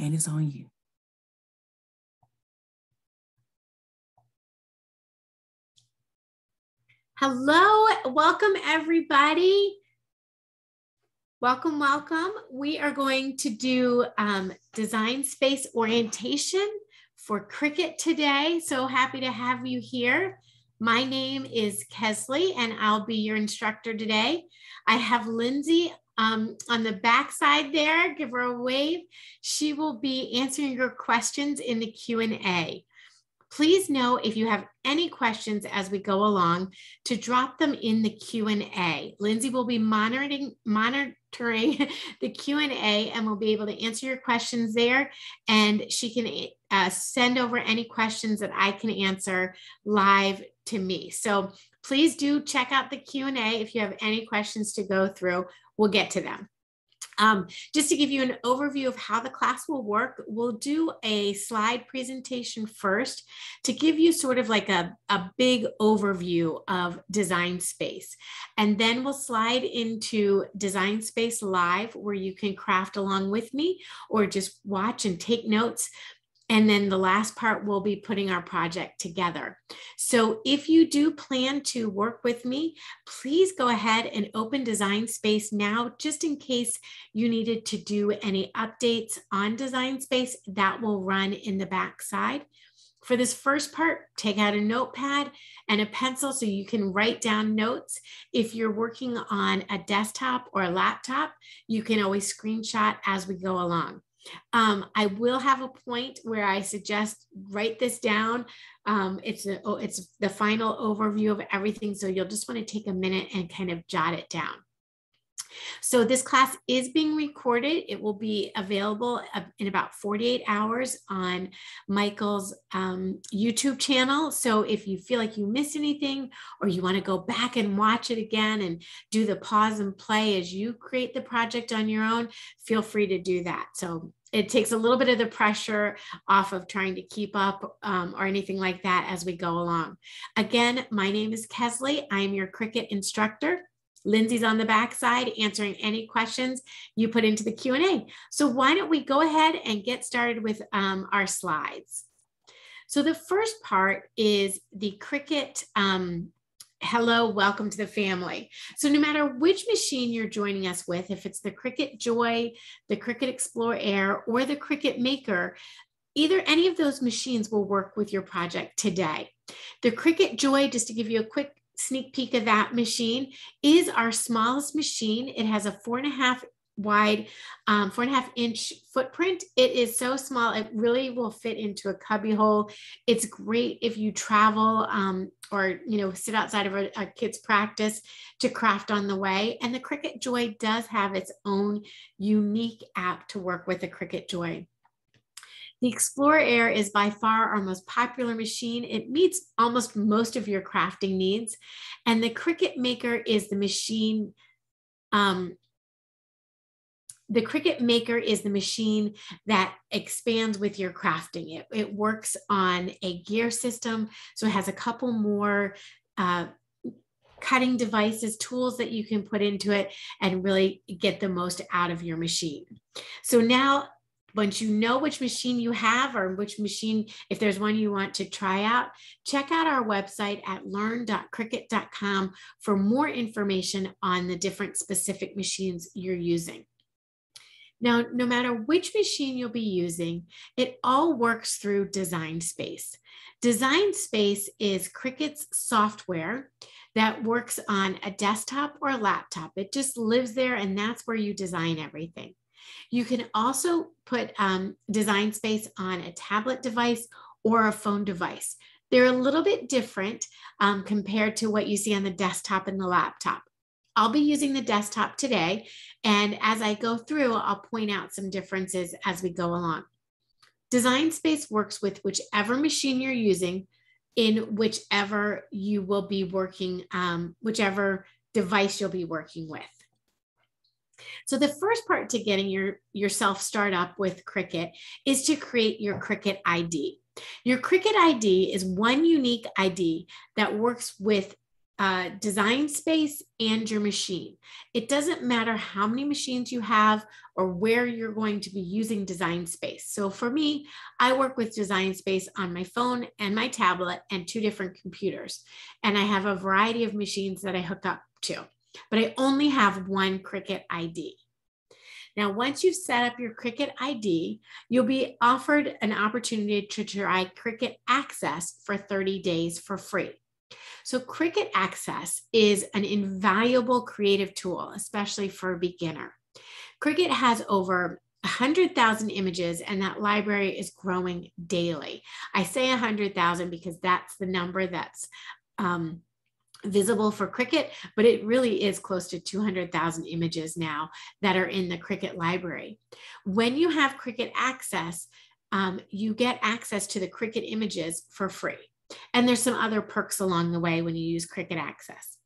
and it's on you. Hello, welcome everybody. Welcome, welcome. We are going to do um, design space orientation for Cricut today. So happy to have you here. My name is Kesley and I'll be your instructor today. I have Lindsay um, on the back side there. Give her a wave. She will be answering your questions in the Q&A. Please know if you have any questions as we go along to drop them in the Q&A. Lindsay will be monitoring, monitoring the Q&A and will be able to answer your questions there. And she can uh, send over any questions that I can answer live to me. So please do check out the Q&A if you have any questions to go through. We'll get to them. Um, just to give you an overview of how the class will work, we'll do a slide presentation first to give you sort of like a, a big overview of Design Space. And then we'll slide into Design Space Live where you can craft along with me or just watch and take notes. And then the last part will be putting our project together. So if you do plan to work with me, please go ahead and open Design Space now, just in case you needed to do any updates on Design Space that will run in the backside. For this first part, take out a notepad and a pencil so you can write down notes. If you're working on a desktop or a laptop, you can always screenshot as we go along. Um, I will have a point where I suggest write this down. Um, it's a, oh, it's the final overview of everything, so you'll just want to take a minute and kind of jot it down. So this class is being recorded. It will be available in about 48 hours on Michael's um, YouTube channel. So if you feel like you missed anything or you want to go back and watch it again and do the pause and play as you create the project on your own, feel free to do that. So it takes a little bit of the pressure off of trying to keep up um, or anything like that as we go along. Again, my name is Kesley. I am your Cricut instructor. Lindsay's on the back side answering any questions you put into the Q&A. So why don't we go ahead and get started with um, our slides. So the first part is the Cricut um, hello, welcome to the family. So no matter which machine you're joining us with, if it's the Cricut Joy, the Cricut Explore Air, or the Cricut Maker, either any of those machines will work with your project today. The Cricut Joy, just to give you a quick sneak peek of that machine is our smallest machine. It has a four and a half wide, um, four and a half inch footprint. It is so small, it really will fit into a cubby hole. It's great if you travel um, or, you know, sit outside of a, a kid's practice to craft on the way. And the Cricut Joy does have its own unique app to work with the Cricut Joy. The Explorer Air is by far our most popular machine. It meets almost most of your crafting needs. And the Cricut Maker is the machine. Um, the Cricut Maker is the machine that expands with your crafting. It, it works on a gear system, so it has a couple more uh, cutting devices, tools that you can put into it and really get the most out of your machine. So now once you know which machine you have or which machine, if there's one you want to try out, check out our website at learn.cricut.com for more information on the different specific machines you're using. Now, no matter which machine you'll be using, it all works through Design Space. Design Space is Cricut's software that works on a desktop or a laptop. It just lives there and that's where you design everything. You can also put um, design space on a tablet device or a phone device. They're a little bit different um, compared to what you see on the desktop and the laptop. I'll be using the desktop today. And as I go through, I'll point out some differences as we go along. Design Space works with whichever machine you're using in whichever you will be working, um, whichever device you'll be working with. So the first part to getting your yourself start up with Cricut is to create your Cricut ID. Your Cricut ID is one unique ID that works with uh, design space and your machine. It doesn't matter how many machines you have or where you're going to be using design space. So for me, I work with design space on my phone and my tablet and two different computers. And I have a variety of machines that I hook up to, but I only have one Cricut ID. Now, once you've set up your Cricut ID, you'll be offered an opportunity to try Cricut Access for 30 days for free. So, Cricut Access is an invaluable creative tool, especially for a beginner. Cricut has over 100,000 images, and that library is growing daily. I say 100,000 because that's the number that's um, visible for Cricut, but it really is close to 200,000 images now that are in the Cricut library. When you have Cricut Access, um, you get access to the Cricut images for free. And there's some other perks along the way when you use Cricut Access.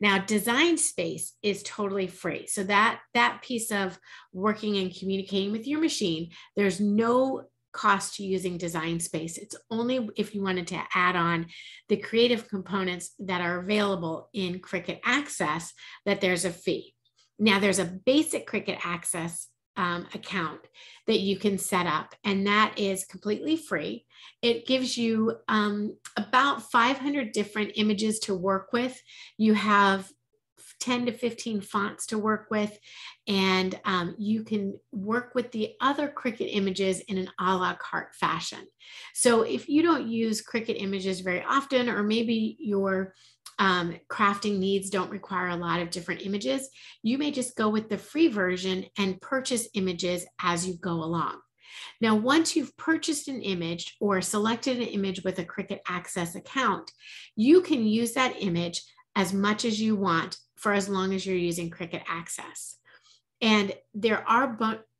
Now, design space is totally free. So that that piece of working and communicating with your machine, there's no cost to using design space. It's only if you wanted to add on the creative components that are available in Cricut Access that there's a fee. Now there's a basic Cricut Access um, account that you can set up, and that is completely free. It gives you um, about 500 different images to work with. You have 10 to 15 fonts to work with, and um, you can work with the other Cricut images in an a la carte fashion. So if you don't use Cricut images very often, or maybe your um, crafting needs don't require a lot of different images, you may just go with the free version and purchase images as you go along. Now, once you've purchased an image or selected an image with a Cricut Access account, you can use that image as much as you want for as long as you're using Cricut Access. And there are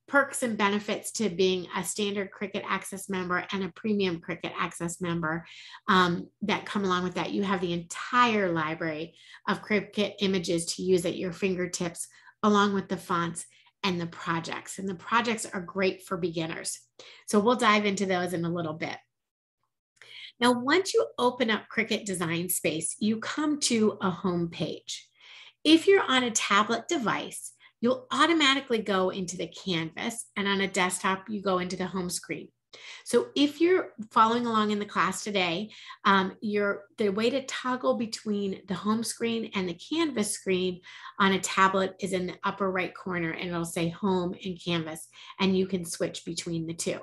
perks and benefits to being a standard Cricut Access member and a premium Cricut Access member um, that come along with that. You have the entire library of Cricut images to use at your fingertips, along with the fonts and the projects. And the projects are great for beginners. So we'll dive into those in a little bit. Now, once you open up Cricut Design Space, you come to a home page. If you're on a tablet device, you'll automatically go into the canvas and on a desktop, you go into the home screen. So if you're following along in the class today, um, you're, the way to toggle between the home screen and the canvas screen on a tablet is in the upper right corner and it'll say home and canvas and you can switch between the two.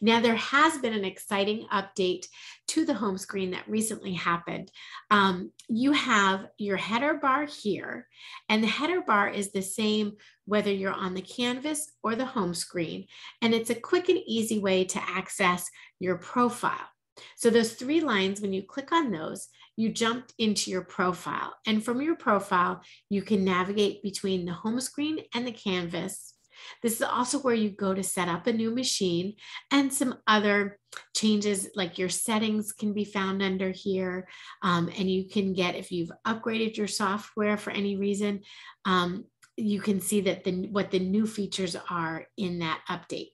Now, there has been an exciting update to the home screen that recently happened. Um, you have your header bar here, and the header bar is the same whether you're on the canvas or the home screen. And it's a quick and easy way to access your profile. So those three lines, when you click on those, you jump into your profile. And from your profile, you can navigate between the home screen and the canvas this is also where you go to set up a new machine and some other changes like your settings can be found under here. Um, and you can get, if you've upgraded your software for any reason, um, you can see that the, what the new features are in that update.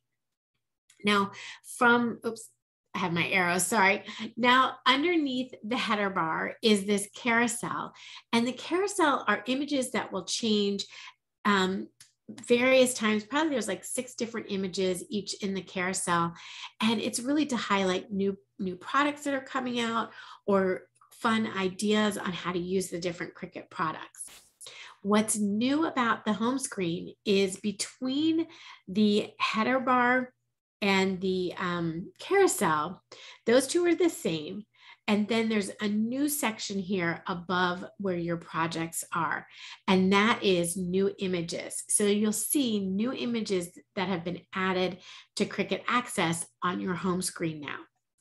Now from, oops, I have my arrow, sorry. Now, underneath the header bar is this carousel, and the carousel are images that will change um, various times probably there's like six different images each in the carousel and it's really to highlight new new products that are coming out or fun ideas on how to use the different cricut products. What's new about the home screen is between the header bar and the um, carousel those two are the same and then there's a new section here above where your projects are, and that is new images. So you'll see new images that have been added to Cricut Access on your home screen now.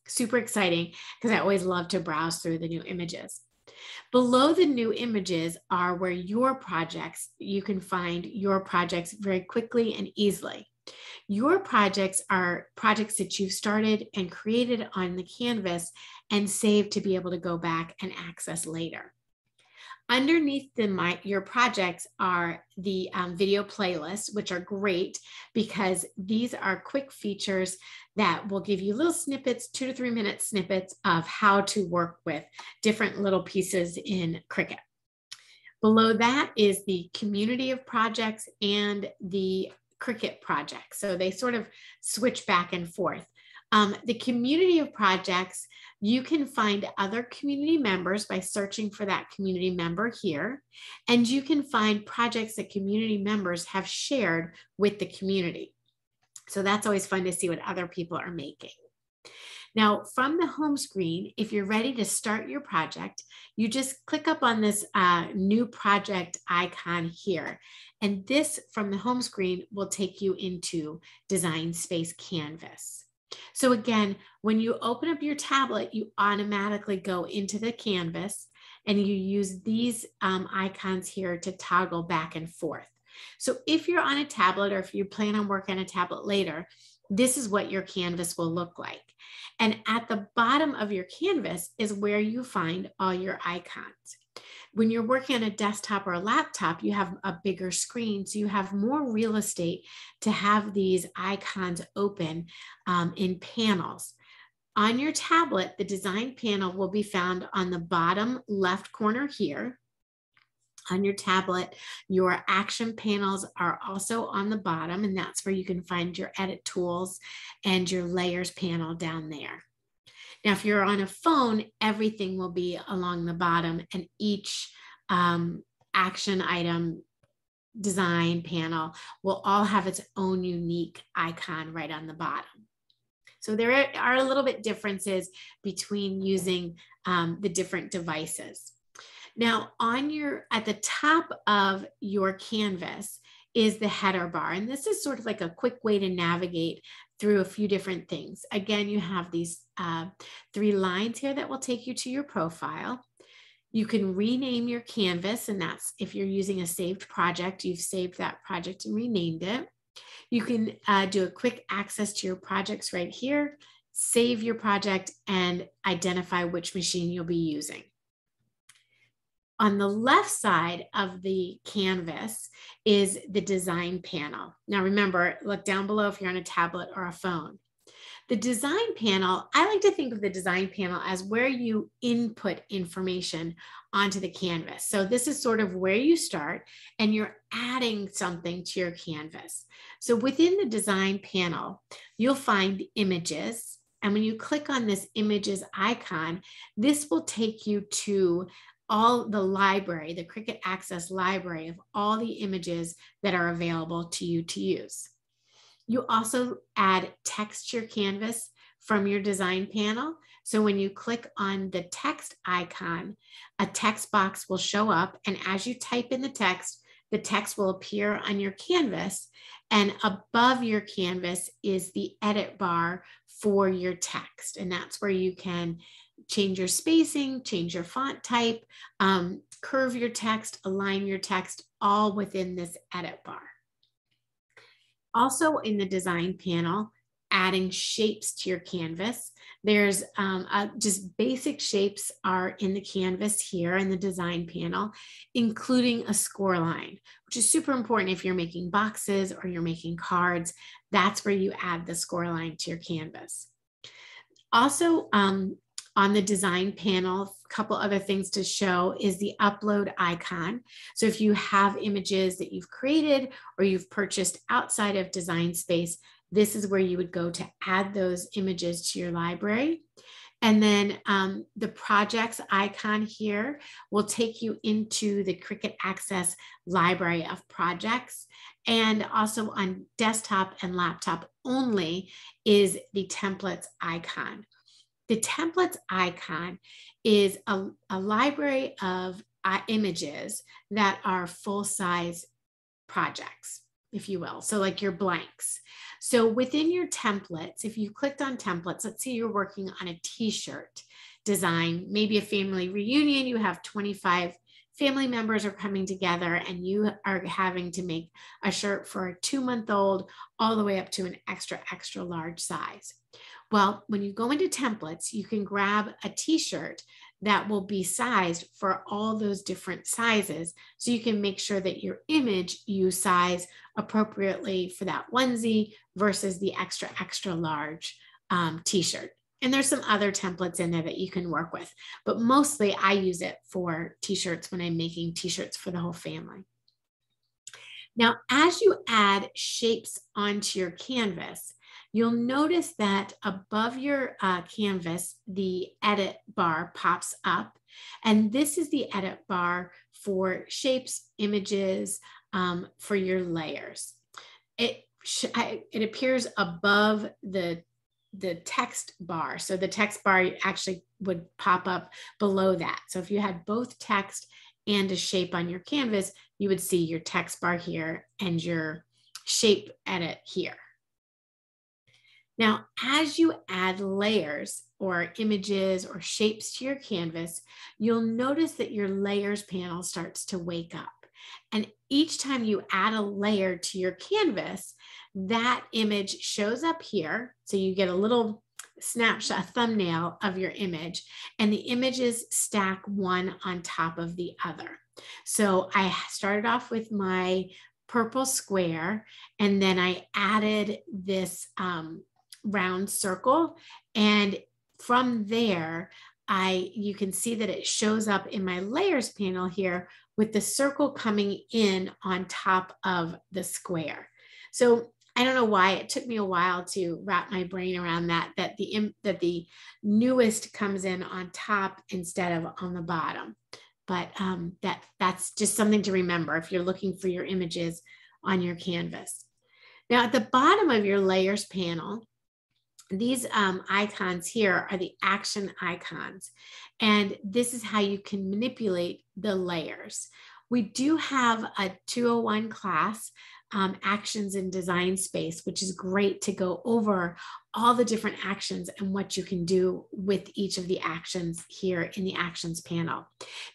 Super exciting because I always love to browse through the new images. Below the new images are where your projects, you can find your projects very quickly and easily. Your projects are projects that you've started and created on the canvas and saved to be able to go back and access later. Underneath the my, your projects are the um, video playlists, which are great because these are quick features that will give you little snippets, two to three minute snippets of how to work with different little pieces in Cricut. Below that is the community of projects and the Cricut project. So they sort of switch back and forth. Um, the community of projects, you can find other community members by searching for that community member here. And you can find projects that community members have shared with the community. So that's always fun to see what other people are making. Now, from the home screen, if you're ready to start your project, you just click up on this uh, new project icon here. And this from the home screen will take you into Design Space Canvas. So again, when you open up your tablet, you automatically go into the canvas and you use these um, icons here to toggle back and forth. So if you're on a tablet or if you plan on working on a tablet later, this is what your canvas will look like. And at the bottom of your canvas is where you find all your icons. When you're working on a desktop or a laptop, you have a bigger screen, so you have more real estate to have these icons open um, in panels. On your tablet, the design panel will be found on the bottom left corner here on your tablet. Your action panels are also on the bottom, and that's where you can find your edit tools and your layers panel down there. Now, if you're on a phone, everything will be along the bottom, and each um, action item design panel will all have its own unique icon right on the bottom. So there are a little bit differences between using um, the different devices. Now on your, at the top of your canvas is the header bar. And this is sort of like a quick way to navigate through a few different things. Again, you have these uh, three lines here that will take you to your profile. You can rename your canvas, and that's if you're using a saved project, you've saved that project and renamed it. You can uh, do a quick access to your projects right here, save your project, and identify which machine you'll be using. On the left side of the canvas is the design panel. Now remember, look down below if you're on a tablet or a phone. The design panel, I like to think of the design panel as where you input information onto the canvas. So this is sort of where you start and you're adding something to your canvas. So within the design panel, you'll find images. And when you click on this images icon, this will take you to all the library, the Cricut Access library of all the images that are available to you to use. You also add text to your canvas from your design panel. So when you click on the text icon, a text box will show up. And as you type in the text, the text will appear on your canvas. And above your canvas is the edit bar for your text. And that's where you can change your spacing, change your font type, um, curve your text, align your text, all within this edit bar. Also in the design panel, adding shapes to your canvas. There's um, just basic shapes are in the canvas here in the design panel, including a score line, which is super important if you're making boxes or you're making cards. That's where you add the score line to your canvas. Also, um, on the design panel, a couple other things to show is the upload icon. So if you have images that you've created or you've purchased outside of Design Space, this is where you would go to add those images to your library. And then um, the projects icon here will take you into the Cricut Access library of projects. And also on desktop and laptop only is the templates icon. The templates icon is a, a library of uh, images that are full size projects, if you will. So, like your blanks. So, within your templates, if you clicked on templates, let's say you're working on a t shirt design, maybe a family reunion, you have 25 family members are coming together and you are having to make a shirt for a two month old all the way up to an extra, extra large size. Well, when you go into templates, you can grab a t-shirt that will be sized for all those different sizes. So you can make sure that your image you size appropriately for that onesie versus the extra, extra large um, t-shirt. And there's some other templates in there that you can work with, but mostly I use it for t-shirts when I'm making t-shirts for the whole family. Now, as you add shapes onto your canvas, you'll notice that above your uh, canvas, the edit bar pops up. And this is the edit bar for shapes, images, um, for your layers. It, it appears above the the text bar. So the text bar actually would pop up below that. So if you had both text and a shape on your canvas, you would see your text bar here and your shape edit here. Now, as you add layers or images or shapes to your canvas, you'll notice that your layers panel starts to wake up. And each time you add a layer to your canvas, that image shows up here. So you get a little snapshot, thumbnail of your image, and the images stack one on top of the other. So I started off with my purple square, and then I added this um, round circle. And from there, I you can see that it shows up in my layers panel here with the circle coming in on top of the square. So I don't know why it took me a while to wrap my brain around that that the that the newest comes in on top instead of on the bottom. But um, that that's just something to remember if you're looking for your images on your canvas. Now at the bottom of your layers panel, these um, icons here are the action icons. And this is how you can manipulate the layers. We do have a 201 class um, actions in design space, which is great to go over all the different actions and what you can do with each of the actions here in the actions panel.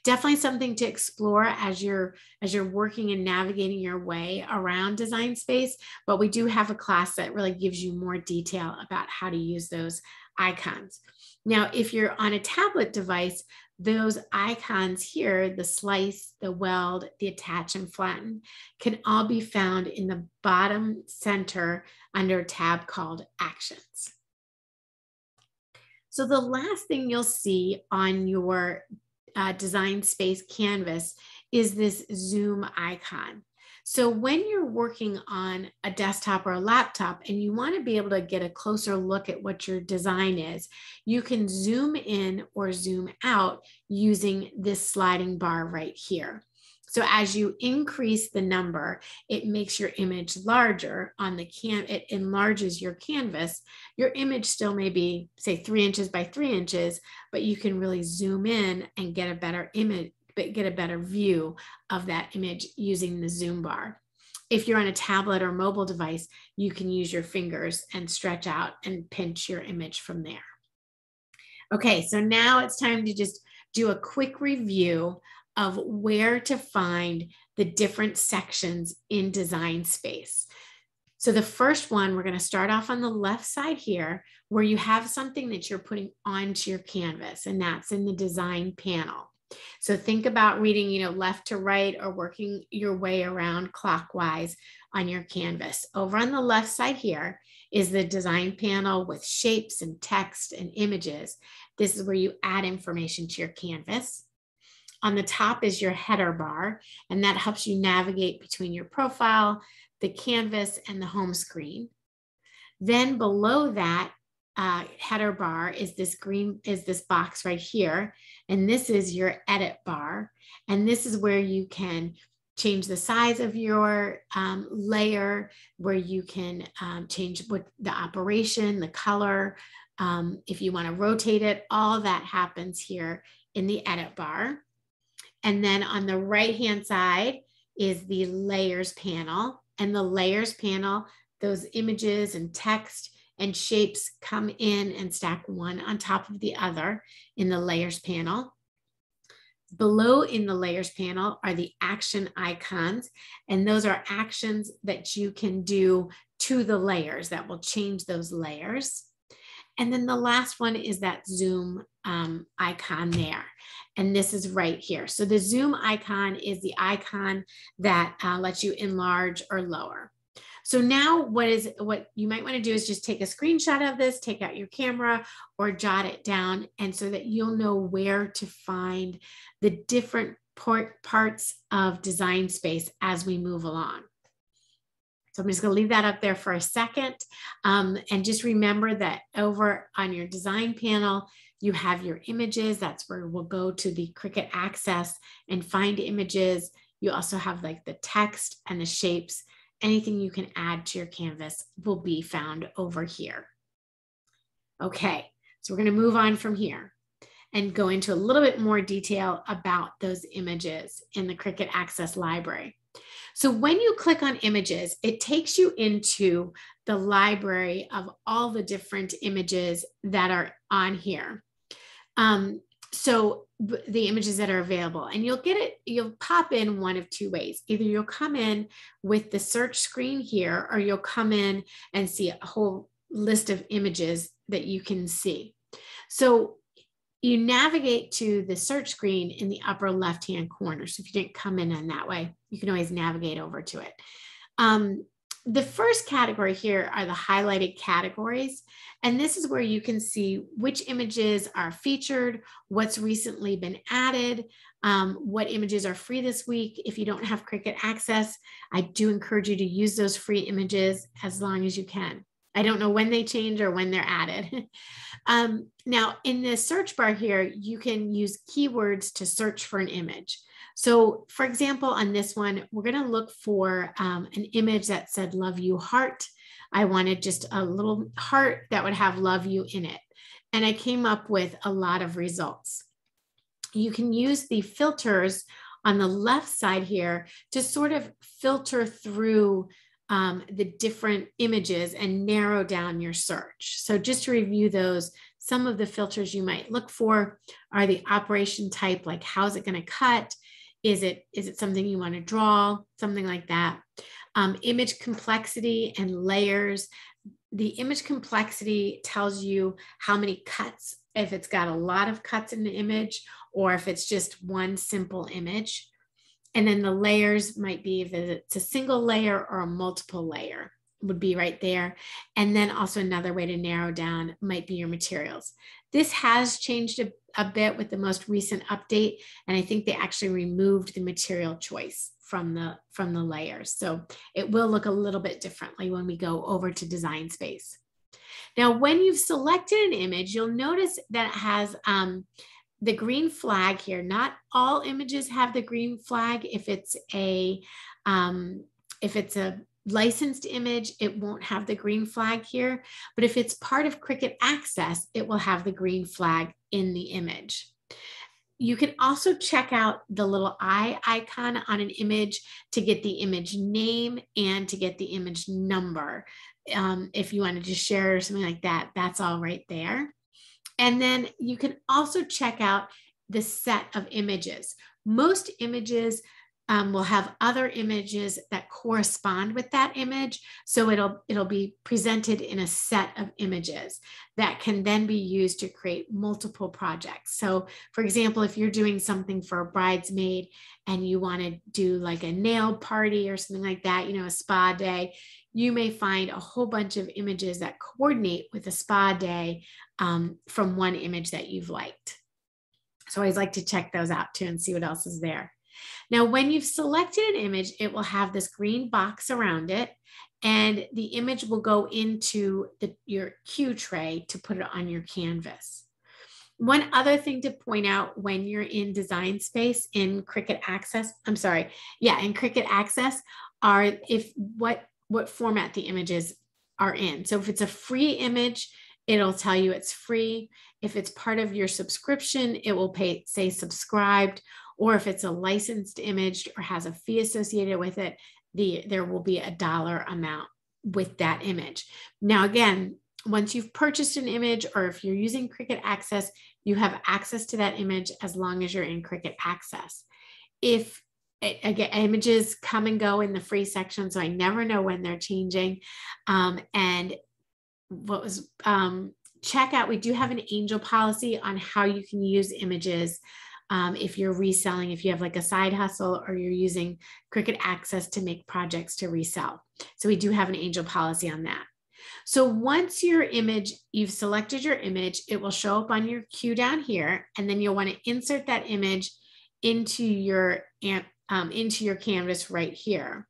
Definitely something to explore as you're as you're working and navigating your way around design space, but we do have a class that really gives you more detail about how to use those icons. Now, if you're on a tablet device, those icons here, the slice, the weld, the attach and flatten, can all be found in the bottom center under a tab called actions. So the last thing you'll see on your uh, design space canvas is this zoom icon. So when you're working on a desktop or a laptop and you want to be able to get a closer look at what your design is, you can zoom in or zoom out using this sliding bar right here. So as you increase the number, it makes your image larger on the can, it enlarges your canvas. Your image still may be say three inches by three inches, but you can really zoom in and get a better image, but get a better view of that image using the zoom bar. If you're on a tablet or mobile device, you can use your fingers and stretch out and pinch your image from there. Okay, so now it's time to just do a quick review of where to find the different sections in design space. So the first one, we're going to start off on the left side here, where you have something that you're putting onto your canvas, and that's in the design panel. So think about reading, you know, left to right or working your way around clockwise on your canvas. Over on the left side here is the design panel with shapes and text and images. This is where you add information to your canvas. On the top is your header bar, and that helps you navigate between your profile, the canvas, and the home screen. Then below that uh, header bar is this green, is this box right here. And this is your edit bar. And this is where you can change the size of your um, layer, where you can um, change what the operation, the color. Um, if you want to rotate it, all that happens here in the edit bar. And then on the right hand side is the layers panel. And the layers panel, those images and text and shapes come in and stack one on top of the other in the layers panel. Below in the layers panel are the action icons, and those are actions that you can do to the layers that will change those layers. And then the last one is that zoom um, icon there. And this is right here. So the zoom icon is the icon that uh, lets you enlarge or lower. So now what is what you might want to do is just take a screenshot of this, take out your camera or jot it down and so that you'll know where to find the different part, parts of design space as we move along. So I'm just going to leave that up there for a second. Um, and just remember that over on your design panel, you have your images. That's where we'll go to the Cricut Access and find images. You also have like the text and the shapes. Anything you can add to your canvas will be found over here. Okay, so we're going to move on from here and go into a little bit more detail about those images in the Cricut Access library. So when you click on images, it takes you into the library of all the different images that are on here. Um, so the images that are available and you'll get it you'll pop in one of two ways either you'll come in with the search screen here or you'll come in and see a whole list of images that you can see so you navigate to the search screen in the upper left hand corner. So if you didn't come in in that way, you can always navigate over to it. Um, the first category here are the highlighted categories. And this is where you can see which images are featured, what's recently been added, um, what images are free this week. If you don't have Cricut access, I do encourage you to use those free images as long as you can. I don't know when they change or when they're added. um, now, in the search bar here, you can use keywords to search for an image. So, for example, on this one, we're going to look for um, an image that said Love You Heart. I wanted just a little heart that would have Love You in it. And I came up with a lot of results. You can use the filters on the left side here to sort of filter through um, the different images and narrow down your search. So just to review those, some of the filters you might look for are the operation type, like how's it going to cut? Is it, is it something you want to draw? Something like that. Um, image complexity and layers. The image complexity tells you how many cuts, if it's got a lot of cuts in the image, or if it's just one simple image. And then the layers might be if it's a single layer or a multiple layer would be right there. And then also another way to narrow down might be your materials. This has changed a, a bit with the most recent update. And I think they actually removed the material choice from the from the layers. So it will look a little bit differently when we go over to design space. Now, when you've selected an image, you'll notice that it has um, the green flag here. Not all images have the green flag. If it's a um, if it's a licensed image, it won't have the green flag here. But if it's part of Cricut Access, it will have the green flag in the image. You can also check out the little eye icon on an image to get the image name and to get the image number. Um, if you wanted to share or something like that, that's all right there. And then you can also check out the set of images. Most images um, will have other images that correspond with that image. So it'll, it'll be presented in a set of images that can then be used to create multiple projects. So for example, if you're doing something for a bridesmaid and you want to do like a nail party or something like that, you know, a spa day, you may find a whole bunch of images that coordinate with a spa day um, from one image that you've liked. So I always like to check those out too and see what else is there. Now, when you've selected an image, it will have this green box around it and the image will go into the, your queue tray to put it on your canvas. One other thing to point out when you're in design space in Cricut Access, I'm sorry, yeah, in Cricut Access are if what what format the images are in. So if it's a free image, it'll tell you it's free. If it's part of your subscription, it will pay say subscribed or if it's a licensed image or has a fee associated with it, the, there will be a dollar amount with that image. Now, again, once you've purchased an image or if you're using Cricut Access, you have access to that image as long as you're in Cricut Access. If again, images come and go in the free section, so I never know when they're changing. Um, and what was um, check out, we do have an angel policy on how you can use images um, if you're reselling, if you have like a side hustle or you're using Cricut Access to make projects to resell. So we do have an angel policy on that. So once your image, you've selected your image, it will show up on your queue down here, and then you'll want to insert that image into your um, into your canvas right here.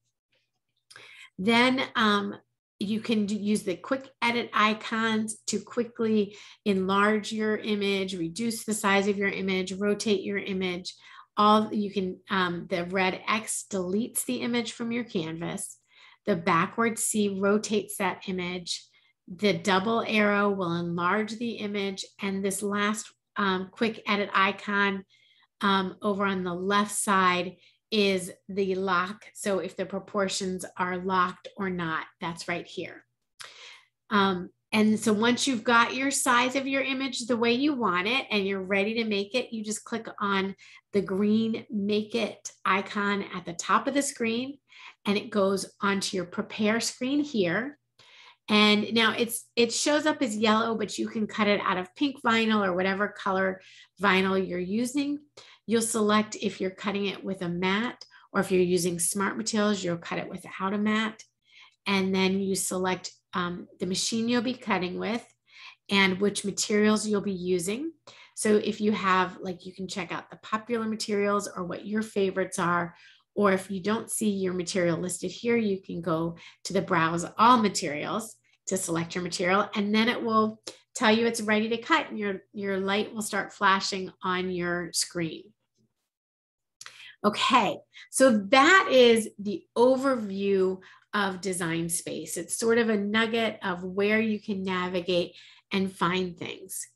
Then um, you can use the quick edit icons to quickly enlarge your image, reduce the size of your image, rotate your image. All you can, um, the red X deletes the image from your canvas. The backward C rotates that image. The double arrow will enlarge the image. And this last um, quick edit icon um, over on the left side is the lock. So if the proportions are locked or not, that's right here. Um, and so once you've got your size of your image the way you want it and you're ready to make it, you just click on the green make it icon at the top of the screen and it goes onto your prepare screen here. And now it's it shows up as yellow, but you can cut it out of pink vinyl or whatever color vinyl you're using. You'll select if you're cutting it with a mat or if you're using smart materials, you'll cut it without a mat. And then you select um, the machine you'll be cutting with and which materials you'll be using. So if you have, like, you can check out the popular materials or what your favorites are. Or if you don't see your material listed here, you can go to the browse all materials to select your material and then it will tell you it's ready to cut and your, your light will start flashing on your screen. Okay, so that is the overview of design space. It's sort of a nugget of where you can navigate and find things.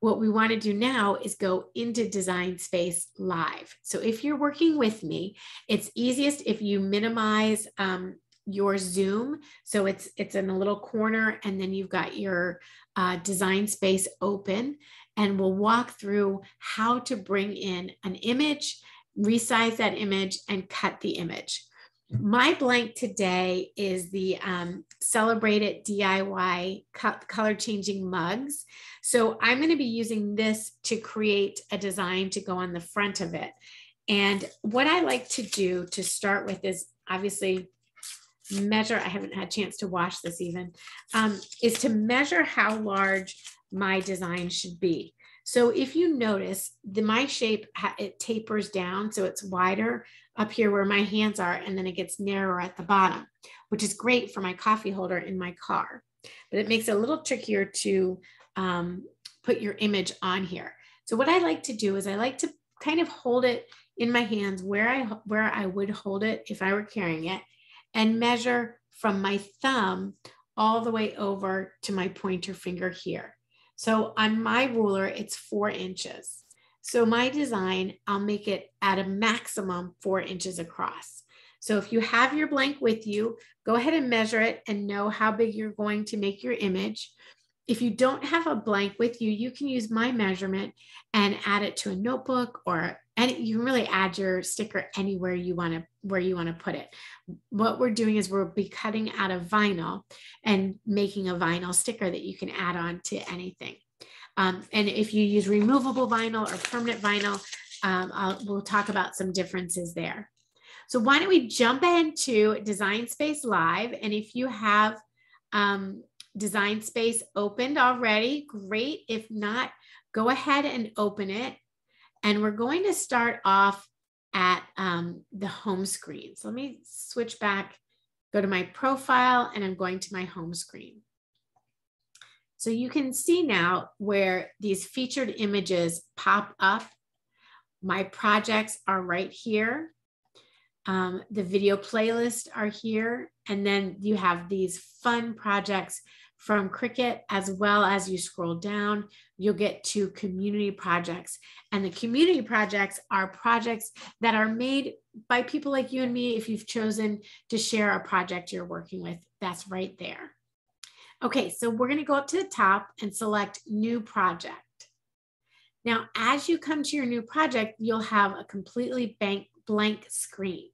What we want to do now is go into design space live. So if you're working with me, it's easiest if you minimize um, your Zoom. So it's it's in a little corner and then you've got your uh, design space open and we'll walk through how to bring in an image resize that image and cut the image. My blank today is the um, Celebrated DIY color changing mugs. So I'm going to be using this to create a design to go on the front of it. And what I like to do to start with is obviously measure, I haven't had a chance to wash this even, um, is to measure how large my design should be. So if you notice, the my shape it tapers down, so it's wider up here where my hands are, and then it gets narrower at the bottom, which is great for my coffee holder in my car. But it makes it a little trickier to um, put your image on here. So what I like to do is I like to kind of hold it in my hands where I where I would hold it if I were carrying it, and measure from my thumb all the way over to my pointer finger here. So on my ruler, it's four inches. So my design, I'll make it at a maximum four inches across. So if you have your blank with you, go ahead and measure it and know how big you're going to make your image. If you don't have a blank with you, you can use my measurement and add it to a notebook or any, you can really add your sticker anywhere you want to where you want to put it. What we're doing is we'll be cutting out a vinyl and making a vinyl sticker that you can add on to anything. Um, and if you use removable vinyl or permanent vinyl, um, we'll talk about some differences there. So why don't we jump into Design Space Live? And if you have um, Design Space opened already, great. If not, go ahead and open it. And we're going to start off at um, the home screen. So let me switch back, go to my profile, and I'm going to my home screen. So you can see now where these featured images pop up. My projects are right here. Um, the video playlists are here. And then you have these fun projects from Cricut, as well as you scroll down, you'll get to community projects. And the community projects are projects that are made by people like you and me. If you've chosen to share a project you're working with, that's right there. Okay, so we're going to go up to the top and select new project. Now, as you come to your new project, you'll have a completely blank, blank screen.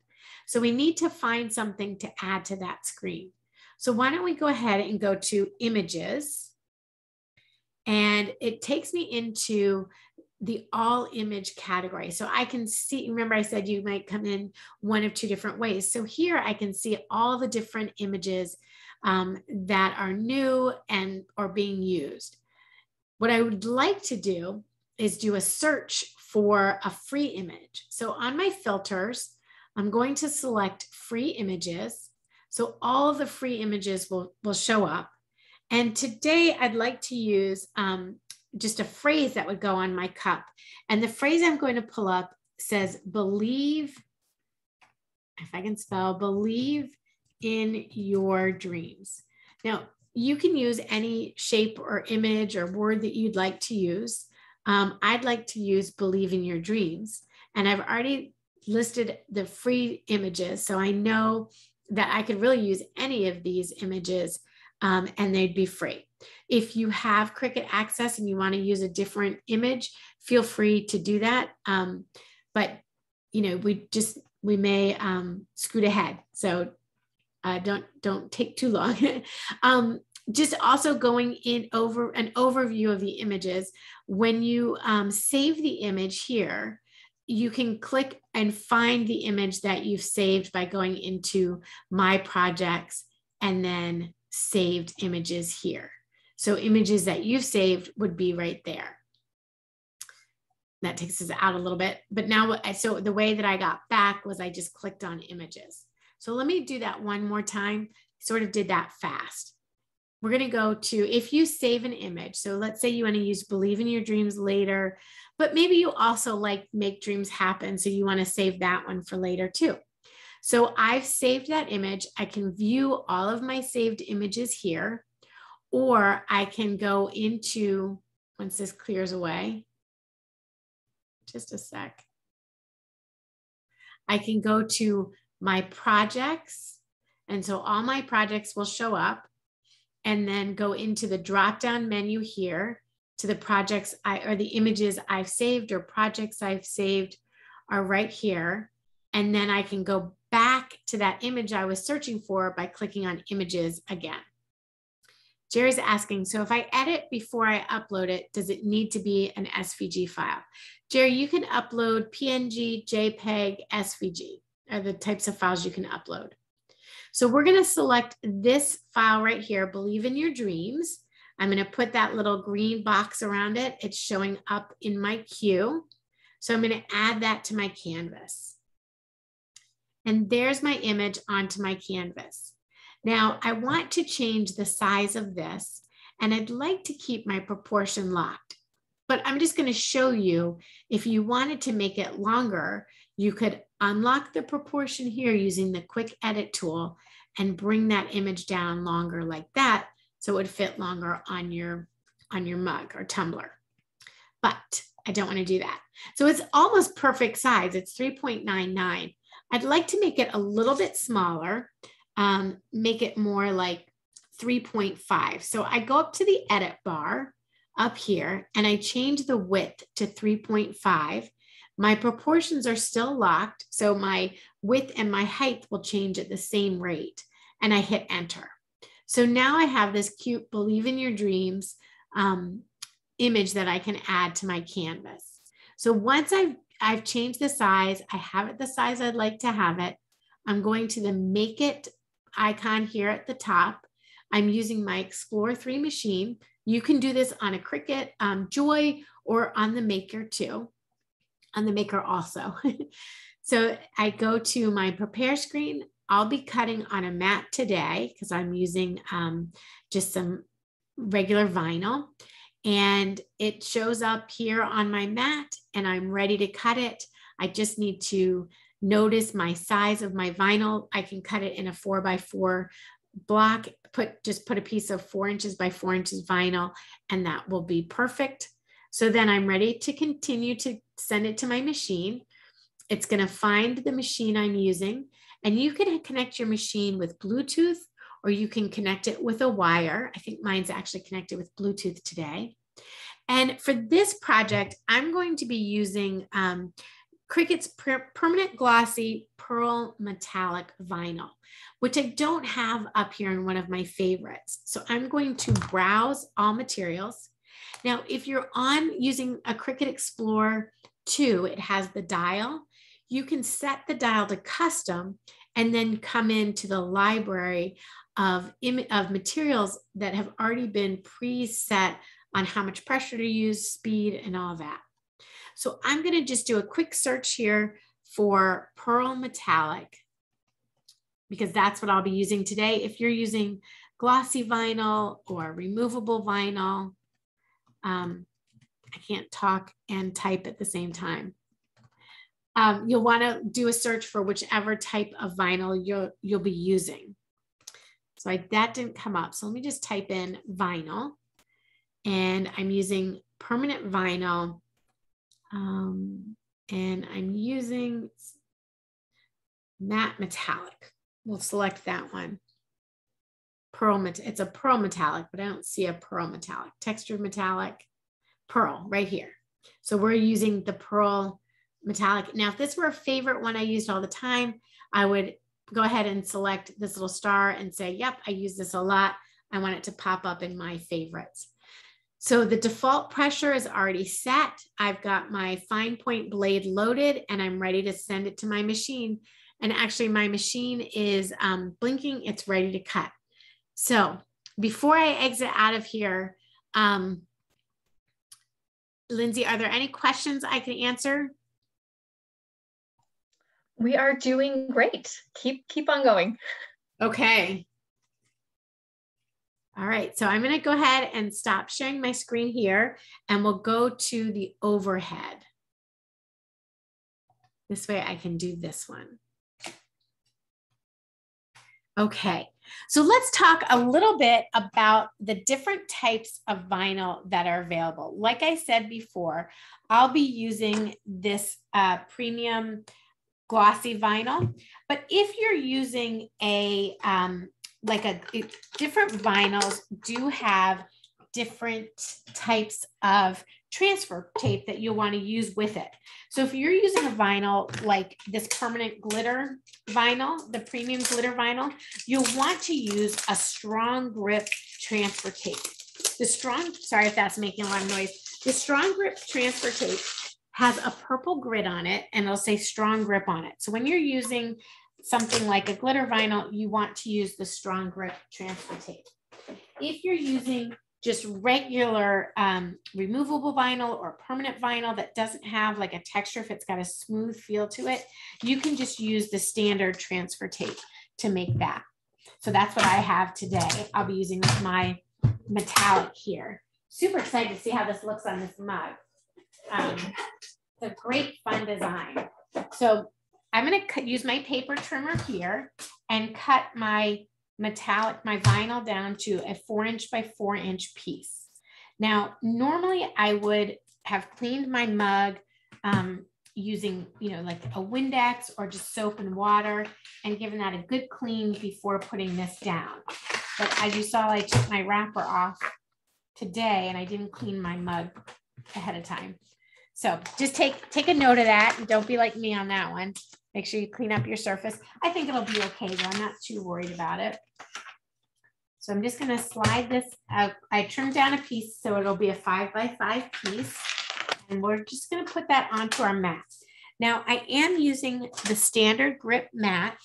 So we need to find something to add to that screen. So why don't we go ahead and go to images and it takes me into the all image category. So I can see, remember I said you might come in one of two different ways. So here I can see all the different images um, that are new and are being used. What I would like to do is do a search for a free image. So on my filters, I'm going to select free images. So all the free images will, will show up. And today I'd like to use um, just a phrase that would go on my cup. And the phrase I'm going to pull up says, believe, if I can spell, believe in your dreams. Now, you can use any shape or image or word that you'd like to use. Um, I'd like to use believe in your dreams. And I've already listed the free images. So I know that I could really use any of these images um, and they'd be free. If you have Cricut access and you want to use a different image, feel free to do that. Um, but you know, we just we may um, scoot ahead, so uh, don't don't take too long. um, just also going in over an overview of the images. When you um, save the image here, you can click and find the image that you've saved by going into My Projects and then Saved Images here. So images that you've saved would be right there. That takes us out a little bit, but now, so the way that I got back was I just clicked on images. So let me do that one more time. Sort of did that fast. We're going to go to if you save an image. So let's say you want to use believe in your dreams later, but maybe you also like make dreams happen. So you want to save that one for later too. So I've saved that image. I can view all of my saved images here or I can go into, once this clears away, just a sec. I can go to my projects. And so all my projects will show up and then go into the drop down menu here to the projects I, or the images I've saved or projects I've saved are right here. And then I can go back to that image I was searching for by clicking on images again. Jerry's asking, so if I edit before I upload it, does it need to be an SVG file? Jerry, you can upload PNG, JPEG, SVG are the types of files you can upload. So we're gonna select this file right here, Believe in Your Dreams. I'm gonna put that little green box around it. It's showing up in my queue. So I'm gonna add that to my canvas. And there's my image onto my canvas. Now I want to change the size of this and I'd like to keep my proportion locked, but I'm just gonna show you if you wanted to make it longer, you could unlock the proportion here using the quick edit tool and bring that image down longer like that so it would fit longer on your on your mug or tumbler. But I don't want to do that. So it's almost perfect size. It's 3.99. I'd like to make it a little bit smaller um, make it more like 3.5. So I go up to the edit bar up here and I change the width to 3.5. My proportions are still locked. So my width and my height will change at the same rate. And I hit enter. So now I have this cute believe in your dreams um, image that I can add to my canvas. So once I've, I've changed the size, I have it the size I'd like to have it. I'm going to the make it icon here at the top. I'm using my Explore 3 machine. You can do this on a Cricut um, Joy or on the Maker too, on the Maker also. so I go to my prepare screen. I'll be cutting on a mat today because I'm using um, just some regular vinyl. And it shows up here on my mat and I'm ready to cut it. I just need to notice my size of my vinyl. I can cut it in a four by four block, put just put a piece of four inches by four inches vinyl, and that will be perfect. So then I'm ready to continue to send it to my machine. It's gonna find the machine I'm using, and you can connect your machine with Bluetooth or you can connect it with a wire. I think mine's actually connected with Bluetooth today. And for this project, I'm going to be using um, Cricut's per permanent glossy pearl metallic vinyl, which I don't have up here in one of my favorites. So I'm going to browse all materials Now, if you're on using a Cricut Explorer 2, it has the dial. You can set the dial to custom and then come into the library of, of materials that have already been preset on how much pressure to use, speed, and all that. So I'm going to just do a quick search here for pearl metallic because that's what I'll be using today. If you're using glossy vinyl or removable vinyl, um, I can't talk and type at the same time. Um, you'll want to do a search for whichever type of vinyl you'll, you'll be using. So I, that didn't come up. So let me just type in vinyl and I'm using permanent vinyl um, and I'm using matte metallic. We'll select that one. Pearl, it's a pearl metallic, but I don't see a pearl metallic. Textured metallic, pearl right here. So we're using the pearl metallic. Now, if this were a favorite one I used all the time, I would go ahead and select this little star and say, yep, I use this a lot. I want it to pop up in my favorites. So the default pressure is already set. I've got my fine point blade loaded and I'm ready to send it to my machine. And actually my machine is um, blinking, it's ready to cut. So before I exit out of here, um, Lindsay, are there any questions I can answer? We are doing great. Keep keep on going. Okay. All right, so I'm gonna go ahead and stop sharing my screen here and we'll go to the overhead. This way I can do this one. Okay, so let's talk a little bit about the different types of vinyl that are available. Like I said before, I'll be using this uh, premium glossy vinyl, but if you're using a um, like a different vinyls do have different types of transfer tape that you'll want to use with it. So if you're using a vinyl like this permanent glitter vinyl, the premium glitter vinyl, you'll want to use a strong grip transfer tape. The strong, sorry if that's making a lot of noise. The strong grip transfer tape has a purple grid on it and it'll say strong grip on it. So when you're using something like a glitter vinyl, you want to use the strong grip transfer tape. If you're using just regular um, removable vinyl or permanent vinyl that doesn't have like a texture, if it's got a smooth feel to it, you can just use the standard transfer tape to make that. So that's what I have today. I'll be using my metallic here. Super excited to see how this looks on this mug. Um, a great fun design. So I'm going to use my paper trimmer here and cut my metallic, my vinyl down to a four inch by four inch piece. Now, normally I would have cleaned my mug um, using, you know, like a Windex or just soap and water and given that a good clean before putting this down. But as you saw, I took my wrapper off today and I didn't clean my mug ahead of time. So just take, take a note of that. and Don't be like me on that one. Make sure you clean up your surface. I think it'll be okay though. I'm not too worried about it. So I'm just gonna slide this out. I trimmed down a piece so it'll be a five by five piece. And we're just gonna put that onto our mat. Now I am using the standard grip mat.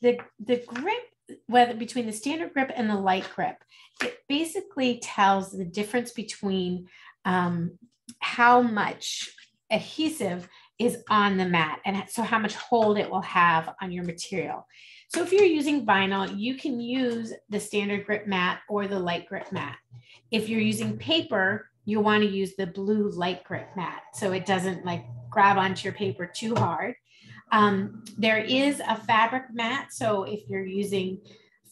The, the grip, whether between the standard grip and the light grip, it basically tells the difference between um, how much adhesive is on the mat and so how much hold it will have on your material. So if you're using vinyl, you can use the standard grip mat or the light grip mat. If you're using paper, you want to use the blue light grip mat so it doesn't like grab onto your paper too hard. Um, there is a fabric mat. So if you're using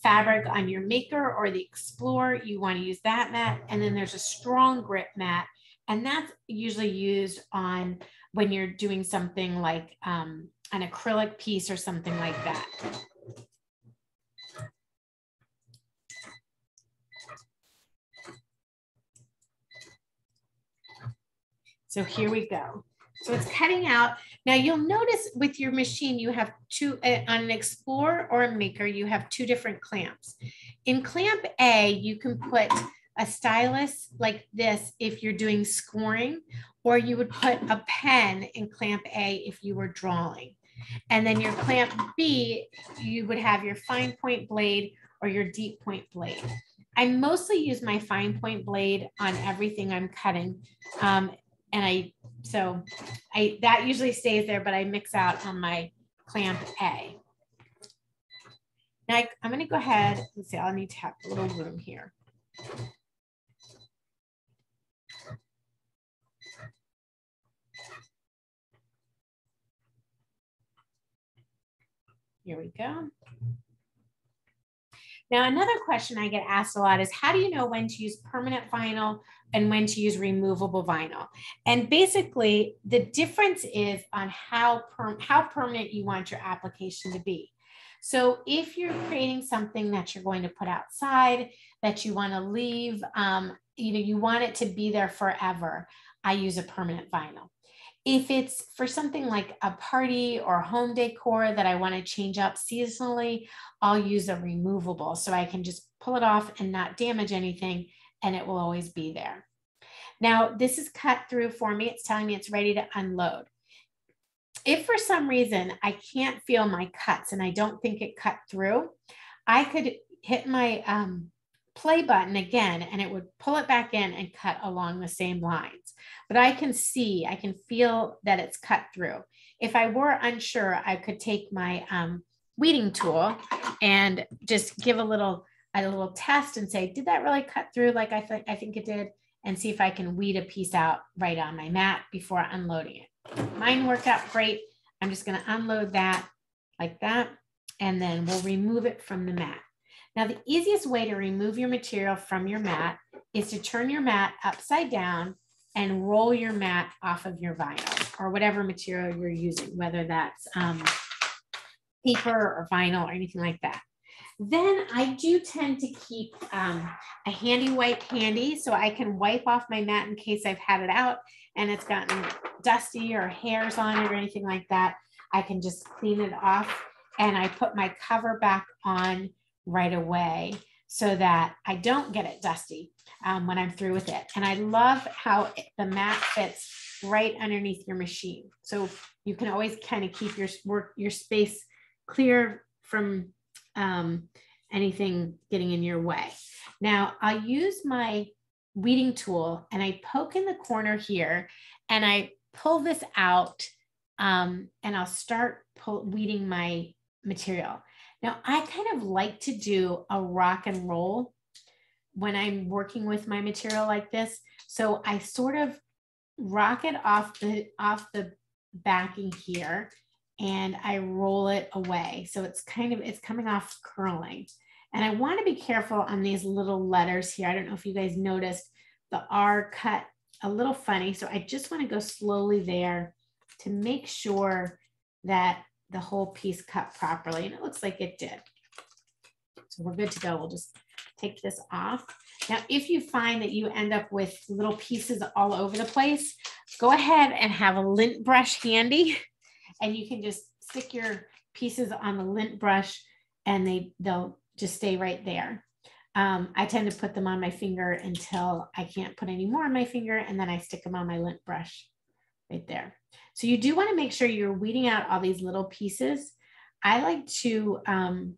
fabric on your maker or the explorer, you want to use that mat. And then there's a strong grip mat. And that's usually used on when you're doing something like um, an acrylic piece or something like that. So here we go. So it's cutting out. Now you'll notice with your machine, you have two, uh, on an Explorer or a Maker, you have two different clamps. In clamp A, you can put a stylus like this if you're doing scoring, or you would put a pen in clamp A if you were drawing. And then your clamp B, you would have your fine point blade or your deep point blade. I mostly use my fine point blade on everything I'm cutting. Um, and I, so I, that usually stays there, but I mix out on my clamp A. Now I, I'm gonna go ahead, let's see, I'll need to have a little room here. Here we go. Now, another question I get asked a lot is how do you know when to use permanent vinyl and when to use removable vinyl? And basically, the difference is on how, per how permanent you want your application to be. So if you're creating something that you're going to put outside, that you want to leave, um, you know, you want it to be there forever, I use a permanent vinyl. If it's for something like a party or home decor that I want to change up seasonally, I'll use a removable so I can just pull it off and not damage anything and it will always be there. Now, this is cut through for me. It's telling me it's ready to unload. If for some reason I can't feel my cuts and I don't think it cut through, I could hit my um, play button again and it would pull it back in and cut along the same lines. But I can see, I can feel that it's cut through. If I were unsure, I could take my um, weeding tool and just give a little a little test and say, did that really cut through like I, th- I think it did? And see if I can weed a piece out right on my mat before unloading it. Mine worked out great. I'm just gonna unload that like that, and then we'll remove it from the mat. Now, the easiest way to remove your material from your mat is to turn your mat upside down and roll your mat off of your vinyl or whatever material you're using, whether that's um, paper or vinyl or anything like that. Then I do tend to keep um, a handy wipe handy so I can wipe off my mat in case I've had it out and it's gotten dusty or hairs on it or anything like that. I can just clean it off and I put my cover back on right away so that I don't get it dusty um, when I'm through with it. And I love how the mat fits right underneath your machine. So you can always kind of keep your work, your space clear from um, anything getting in your way. Now I use my weeding tool and I poke in the corner here and I pull this out um, and I'll start pull, weeding my material. Now, I kind of like to do a rock and roll when I'm working with my material like this. So I sort of rock it off the off the backing here and I roll it away. So it's kind of, it's coming off curling. And I want to be careful on these little letters here. I don't know if you guys noticed the R cut a little funny. So I just want to go slowly there to make sure that the whole piece cut properly. And it looks like it did. So we're good to go. We'll just take this off. Now, if you find that you end up with little pieces all over the place, go ahead and have a lint brush handy and you can just stick your pieces on the lint brush and they, they'll just stay right there. Um, I tend to put them on my finger until I can't put any more on my finger and then I stick them on my lint brush right there. So you do want to make sure you're weeding out all these little pieces. I like to, um,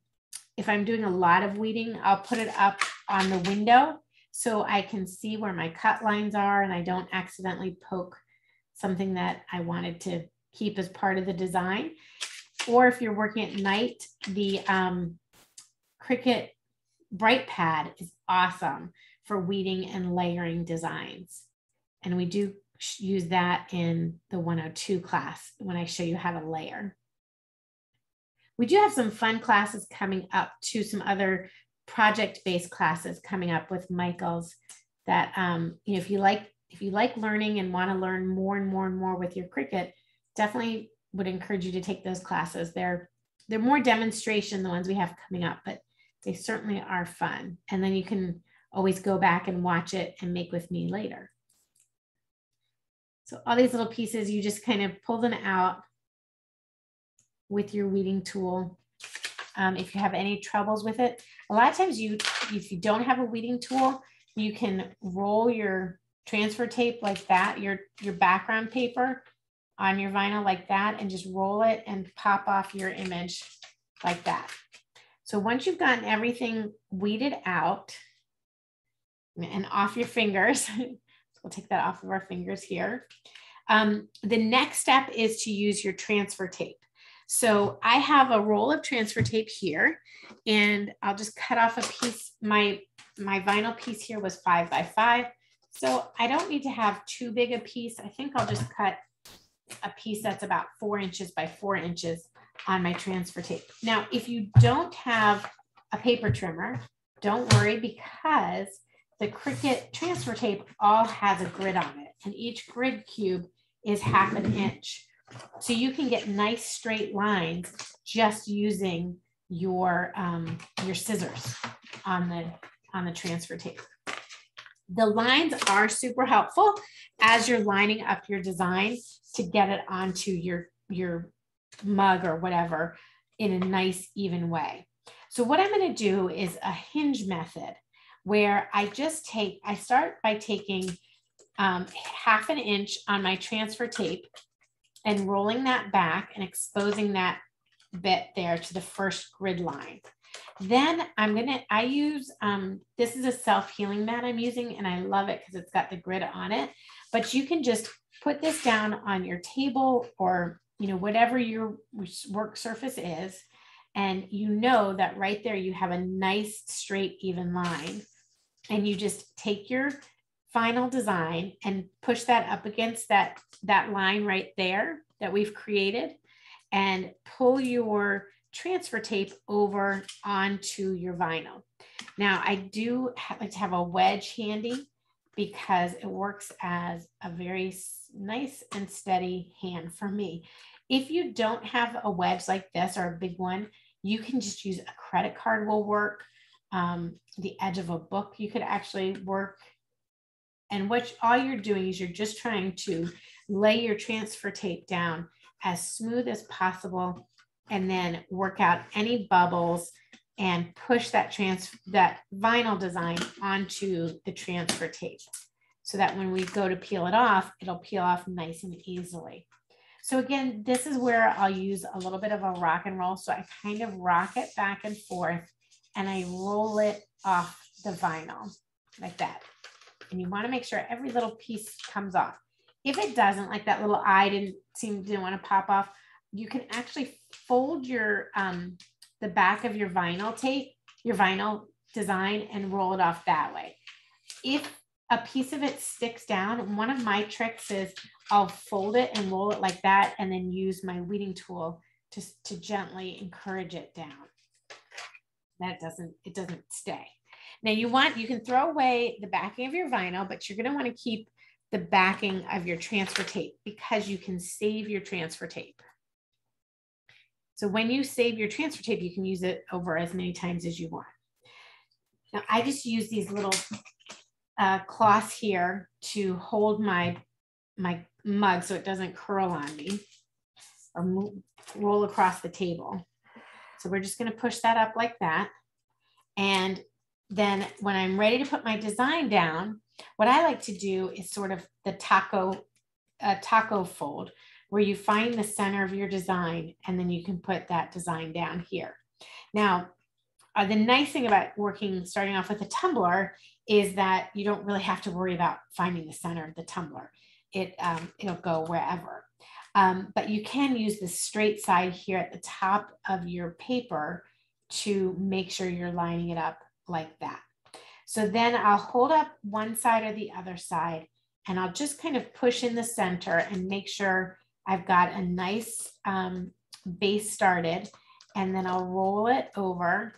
if I'm doing a lot of weeding, I'll put it up on the window so I can see where my cut lines are and I don't accidentally poke something that I wanted to keep as part of the design. Or if you're working at night, the um, Cricut Bright Pad is awesome for weeding and layering designs. And we do use that in the 102 class when I show you how to layer. We do have some fun classes coming up to some other project-based classes coming up with Michaels that, um, you know, if you like, if you like learning and want to learn more and more and more with your Cricut, definitely would encourage you to take those classes. They're, they're more demonstration, the ones we have coming up, but they certainly are fun. And then you can always go back and watch it and make with me later. So all these little pieces, you just kind of pull them out with your weeding tool. Um, if you have any troubles with it, a lot of times you, if you don't have a weeding tool, you can roll your transfer tape like that, your, your background paper on your vinyl like that, and just roll it and pop off your image like that. So once you've gotten everything weeded out and off your fingers, we'll take that off of our fingers here. Um, the next step is to use your transfer tape. So I have a roll of transfer tape here and I'll just cut off a piece. My, my vinyl piece here was five by five. So I don't need to have too big a piece. I think I'll just cut a piece that's about four inches by four inches on my transfer tape. Now, if you don't have a paper trimmer, don't worry because the Cricut transfer tape all has a grid on it and each grid cube is half an inch. So you can get nice straight lines just using your, um, your scissors on the, on the transfer tape. The lines are super helpful as you're lining up your design to get it onto your, your mug or whatever in a nice even way. So what I'm going to do is a hinge method where I just take, I start by taking um, half an inch on my transfer tape and rolling that back and exposing that bit there to the first grid line. Then I'm gonna, I use, um, this is a self-healing mat I'm using and I love it because it's got the grid on it, but you can just put this down on your table or, you know, whatever your work surface is. And you know that right there, you have a nice straight even line. And you just take your final design and push that up against that, that line right there that we've created and pull your transfer tape over onto your vinyl. Now I do like to have a wedge handy because it works as a very nice and steady hand for me. If you don't have a wedge like this or a big one, you can just use a credit card will work. Um, the edge of a book you could actually work. And what all you're doing is you're just trying to lay your transfer tape down as smooth as possible and then work out any bubbles and push that trans that vinyl design onto the transfer tape so that when we go to peel it off, it'll peel off nice and easily. So again, this is where I'll use a little bit of a rock and roll. So I kind of rock it back and forth and I roll it off the vinyl like that. And you wanna make sure every little piece comes off. If it doesn't, like that little eye didn't seem didn't want to pop off, you can actually fold your um, the back of your vinyl tape, your vinyl design, and roll it off that way. If a piece of it sticks down, one of my tricks is I'll fold it and roll it like that, and then use my weeding tool to, to gently encourage it down. That doesn't, it doesn't stay. Now you want, you can throw away the backing of your vinyl, but you're gonna wanna keep the backing of your transfer tape because you can save your transfer tape. So when you save your transfer tape, you can use it over as many times as you want. Now I just use these little uh, cloths here to hold my, my mug so it doesn't curl on me or roll across the table. So we're just gonna push that up like that. And then when I'm ready to put my design down, what I like to do is sort of the taco, taco fold where you find the center of your design and then you can put that design down here. Now, uh, the nice thing about working, starting off with a tumbler is that you don't really have to worry about finding the center of the tumbler. It, um, it'll go wherever. Um, but you can use the straight side here at the top of your paper to make sure you're lining it up like that. So then I'll hold up one side or the other side and I'll just kind of push in the center and make sure I've got a nice um, base started and then I'll roll it over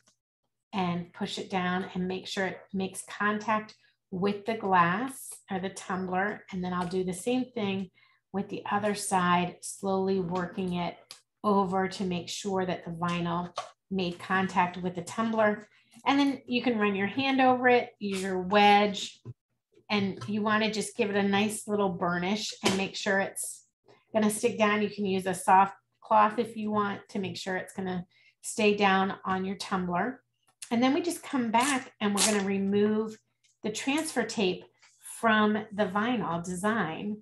and push it down and make sure it makes contact with the glass or the tumbler. And then I'll do the same thing with the other side, slowly working it over to make sure that the vinyl made contact with the tumbler and then you can run your hand over it, use your wedge, and you want to just give it a nice little burnish and make sure it's going to stick down. You can use a soft cloth if you want to make sure it's going to stay down on your tumbler. And then we just come back and we're going to remove the transfer tape from the vinyl design.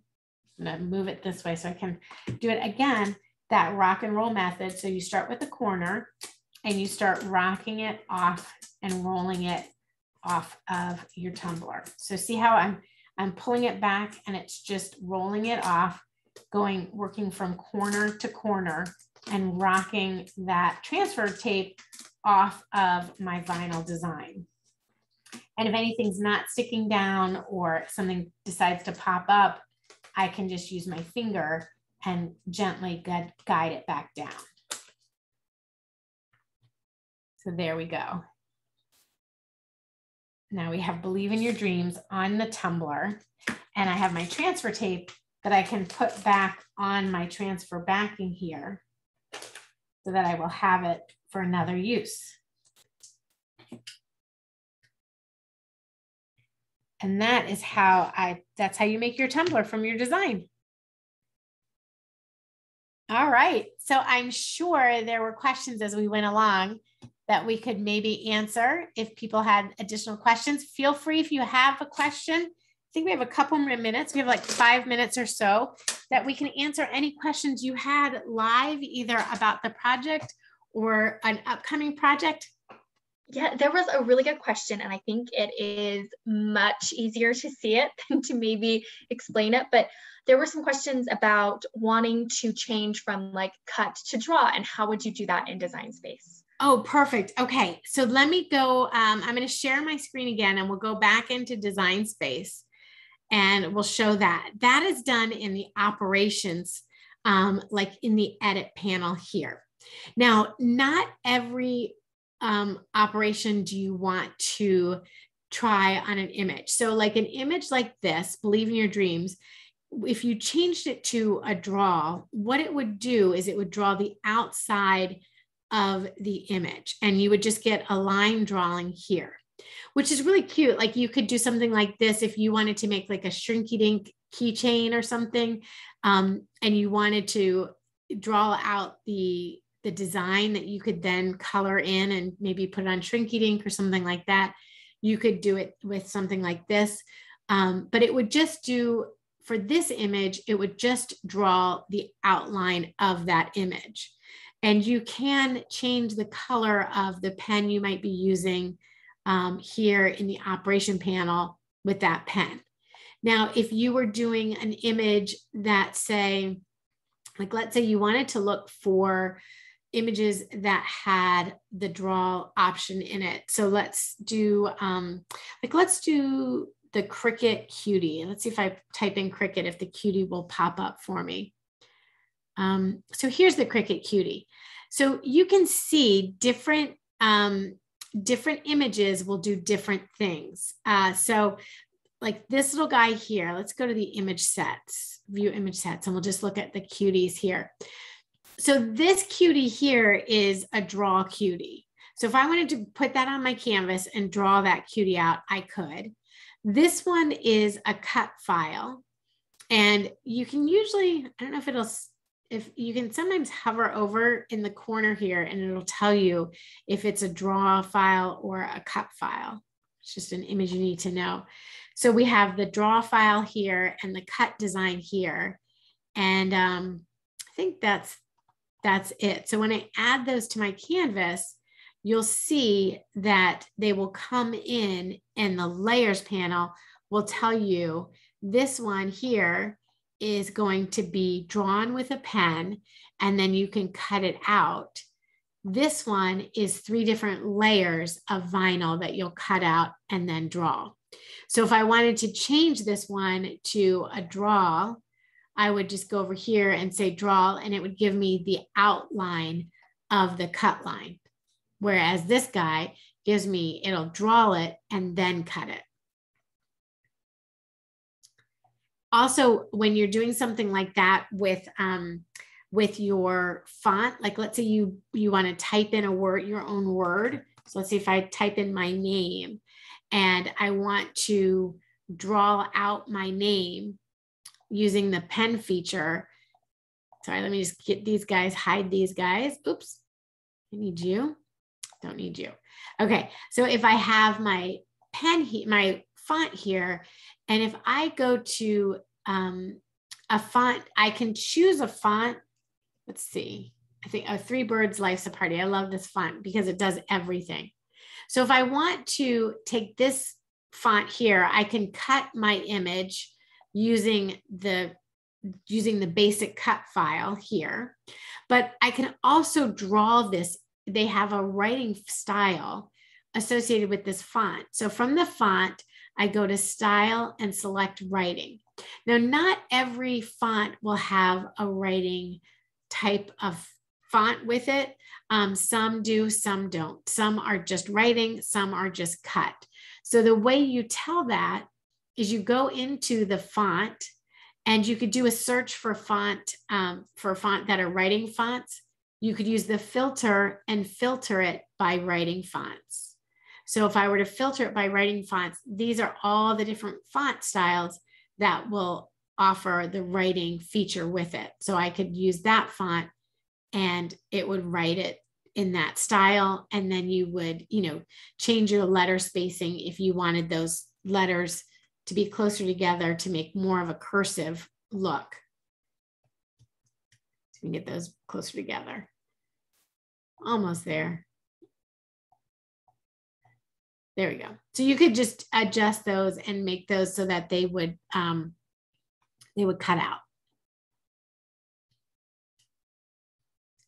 I'm gonna move it this way so I can do it again, that rock and roll method. So you start with the corner and you start rocking it off and rolling it off of your tumbler. So see how I'm, I'm pulling it back and it's just rolling it off, going, working from corner to corner and rocking that transfer tape off of my vinyl design. And if anything's not sticking down or something decides to pop up, I can just use my finger and gently guide it back down. So there we go. Now we have Believe in Your Dreams on the tumbler and I have my transfer tape that I can put back on my transfer backing here so that I will have it for another use. And that is how I, that's how you make your tumbler from your design. All right. So I'm sure there were questions as we went along that we could maybe answer. If people had additional questions, feel free if you have a question. I think we have a couple more minutes. We have like five minutes or so that we can answer any questions you had live, either about the project or an upcoming project. Yeah, there was a really good question, and I think it is much easier to see it than to maybe explain it. But there were some questions about wanting to change from like cut to draw, and how would you do that in Design Space? Oh, perfect. Okay, so let me go. Um, I'm going to share my screen again, and we'll go back into Design Space, and we'll show that. That is done in the operations, um, like in the edit panel here. Now, not every um, operation do you want to try on an image? So, like an image like this, Believe in Your Dreams, if you changed it to a draw, what it would do is it would draw the outside of the image and you would just get a line drawing here, which is really cute. Like you could do something like this if you wanted to make like a shrinky dink keychain or something um, and you wanted to draw out the the design that you could then color in and maybe put it on Shrinky Dink or something like that. You could do it with something like this, um, but it would just do for this image, it would just draw the outline of that image. And you can change the color of the pen you might be using um, here in the operation panel with that pen. Now, if you were doing an image that say, like let's say you wanted to look for images that had the draw option in it. So let's do, um, like, let's do the Cricut cutie. Let's see if I type in Cricut, if the cutie will pop up for me. Um, so here's the Cricut cutie. So you can see different, um, different images will do different things. Uh, so like this little guy here, let's go to the image sets, view image sets, and we'll just look at the cuties here so this cutie here is a draw cutie. So if I wanted to put that on my canvas and draw that cutie out, I could. This one is a cut file. And you can usually, I don't know if it'll, if you can sometimes hover over in the corner here and it'll tell you if it's a draw file or a cut file. It's just an image you need to know. So we have the draw file here and the cut design here. And um, I think that's that's it. So when I add those to my canvas, you'll see that they will come in and the layers panel will tell you this one here is going to be drawn with a pen and then you can cut it out. This one is three different layers of vinyl that you'll cut out and then draw. So if I wanted to change this one to a draw, I would just go over here and say draw, and it would give me the outline of the cut line. Whereas this guy gives me, it'll draw it and then cut it. Also, when you're doing something like that with, um, with your font, like let's say you, you want to type in a word, your own word. So let's see if I type in my name and I want to draw out my name using the pen feature. Sorry, let me just get these guys, hide these guys. Oops, I need you. Don't need you. Okay, so if I have my pen, my font here. And if I go to um, a font, I can choose a font. Let's see. I think oh, Three Birds Life's a Party. I love this font because it does everything. So if I want to take this font here, I can cut my image using the using the basic cut file here. But I can also draw this. They have a writing style associated with this font. So from the font, I go to style and select writing. Now, not every font will have a writing type of font with it. Um, some do, some don't. Some are just writing, some are just cut. So the way you tell that is you go into the font and you could do a search for font um, for font that are writing fonts. You could use the filter and filter it by writing fonts. So if I were to filter it by writing fonts, these are all the different font styles that will offer the writing feature with it. So I could use that font and it would write it in that style. And then you would, you know, change your letter spacing if you wanted those letters to be closer together to make more of a cursive look. So we can get those closer together. Almost there. There we go. So you could just adjust those and make those so that they would um, they would cut out.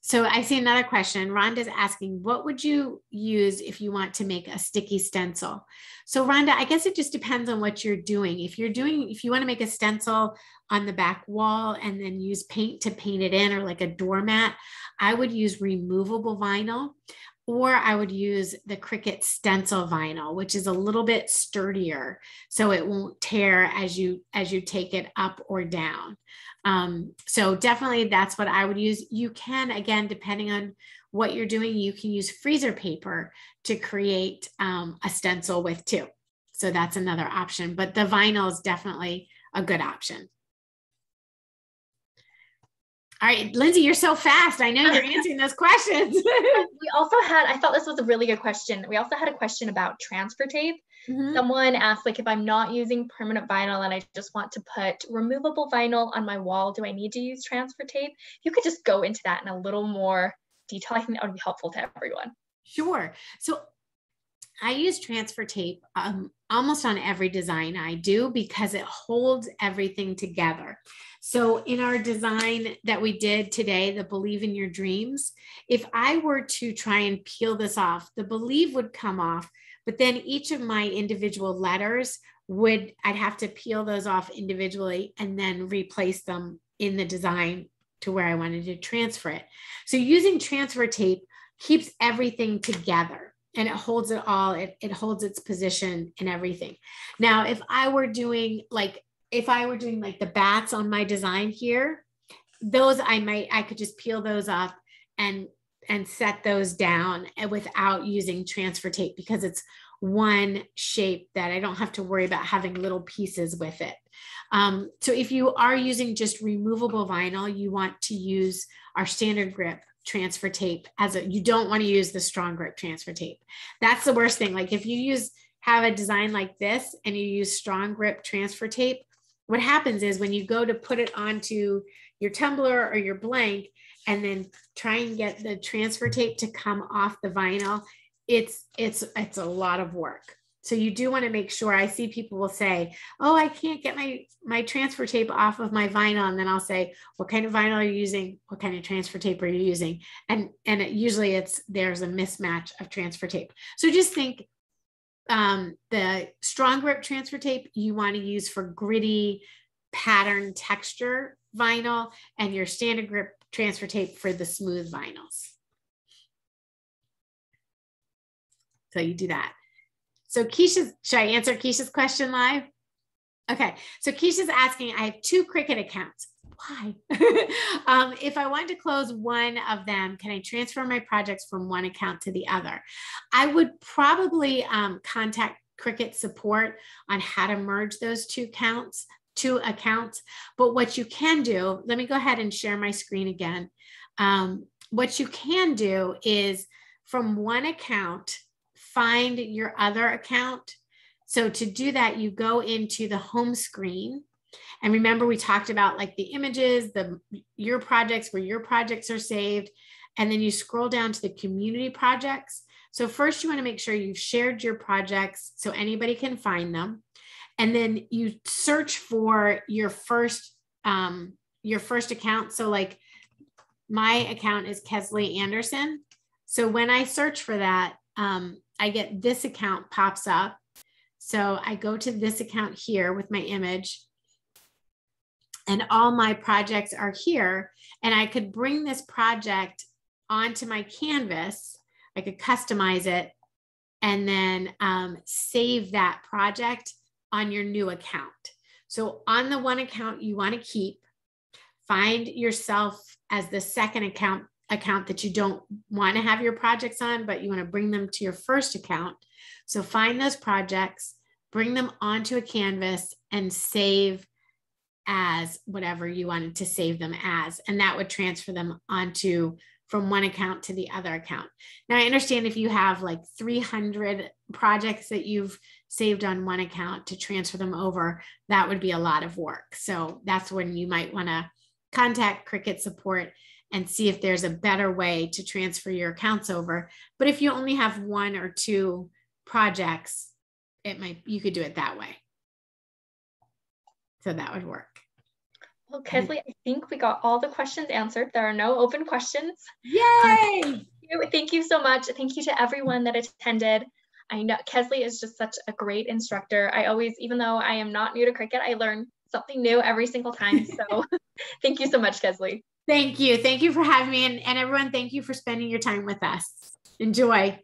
So I see another question. Rhonda's asking, what would you use if you want to make a sticky stencil? So Rhonda, I guess it just depends on what you're doing. If you're doing, if you want to make a stencil on the back wall and then use paint to paint it in or like a doormat, I would use removable vinyl or I would use the Cricut stencil vinyl, which is a little bit sturdier, so it won't tear as you as you take it up or down. Um, so definitely that's what I would use. You can, again, depending on what you're doing, you can use freezer paper to create um, a stencil with too. So that's another option, but the vinyl is definitely a good option. All right, Lindsay, you're so fast. I know you're answering those questions. we also had, I thought this was a really good question. We also had a question about transfer tape. Mm-hmm. Someone asked, like, if I'm not using permanent vinyl and I just want to put removable vinyl on my wall, do I need to use transfer tape? You could just go into that in a little more detail. I think that would be helpful to everyone. Sure. So I use transfer tape um, almost on every design I do because it holds everything together. So, in our design that we did today, the Believe in Your Dreams, if I were to try and peel this off, the believe would come off, but then each of my individual letters would, I'd have to peel those off individually and then replace them in the design to where I wanted to transfer it. So, using transfer tape keeps everything together and it holds it all it, it holds its position and everything now if i were doing like if I were doing like the bats on my design here, those I might, I could just peel those off and, and set those down without using transfer tape because it's one shape that I don't have to worry about having little pieces with it. Um, so if you are using just removable vinyl, you want to use our standard grip transfer tape as a, you don't want to use the strong grip transfer tape. That's the worst thing. Like if you use, have a design like this and you use strong grip transfer tape, what happens is when you go to put it onto your tumbler or your blank and then try and get the transfer tape to come off the vinyl it's it's it's a lot of work. So you do want to make sure i see people will say oh i can't get my my transfer tape off of my vinyl. And then i'll say what kind of vinyl are you using? What kind of transfer tape are you using? And and it, usually it's there's a mismatch of transfer tape. So just think um, the strong grip transfer tape you want to use for gritty pattern texture vinyl and your standard grip transfer tape for the smooth vinyls. So you do that. So Keisha, should I answer Keisha's question live? Okay, so Keisha's asking, I have two Cricut accounts why? um, if I wanted to close one of them, can I transfer my projects from one account to the other? I would probably um, contact Cricut support on how to merge those two accounts, two accounts. But what you can do, let me go ahead and share my screen again. Um, what you can do is from one account, find your other account So to do that, you go into the home screen. And remember, we talked about like the images, the your projects where your projects are saved. And then you scroll down to the community projects. So first you want to make sure you've shared your projects so anybody can find them. And then you search for your first um, your first account. So like my account is Kesley Anderson. So when I search for that, um, I get this account pops up. So I go to this account here with my image and all my projects are here. And I could bring this project onto my canvas. I could customize it and then um, save that project on your new account. So on the one account you want to keep, find yourself as the second account account that you don't want to have your projects on, but you want to bring them to your first account. So find those projects, bring them onto a canvas and save as whatever you wanted to save them as. And that would transfer them onto from one account to the other account. Now, I understand if you have like 300 projects that you've saved on one account to transfer them over, that would be a lot of work. So that's when you might want to contact Cricut support and see if there's a better way to transfer your accounts over. But if you only have one or two projects, it might you could do it that way. So that would work. Well, Kesley, I think we got all the questions answered. There are no open questions. Yay! Um, thank, you, thank you so much. Thank you to everyone that attended. I know Kesley is just such a great instructor. I always, even though I am not new to Cricut, I learn something new every single time. So thank you so much, Kesley. Thank you. Thank you for having me. And, and everyone, thank you for spending your time with us. Enjoy.